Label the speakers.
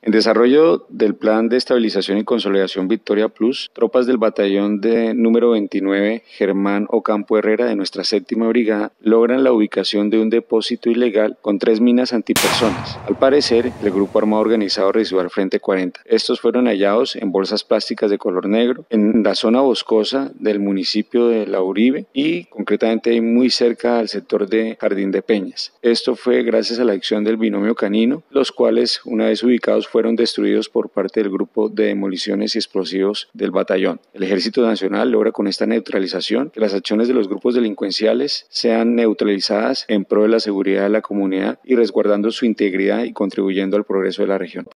Speaker 1: En desarrollo del Plan de Estabilización y Consolidación Victoria Plus, tropas del batallón de número 29 Germán Ocampo Herrera de nuestra séptima brigada logran la ubicación de un depósito ilegal con tres minas antipersonas. Al parecer, el grupo armado organizado residual Frente 40. Estos fueron hallados en bolsas plásticas de color negro en la zona boscosa del municipio de La Uribe y concretamente muy cerca al sector de Jardín de Peñas. Esto fue gracias a la acción del binomio canino, los cuales una vez ubicados fueron destruidos por parte del grupo de demoliciones y explosivos del batallón. El Ejército Nacional logra con esta neutralización que las acciones de los grupos delincuenciales sean neutralizadas en pro de la seguridad de la comunidad y resguardando su integridad y contribuyendo al progreso de la región.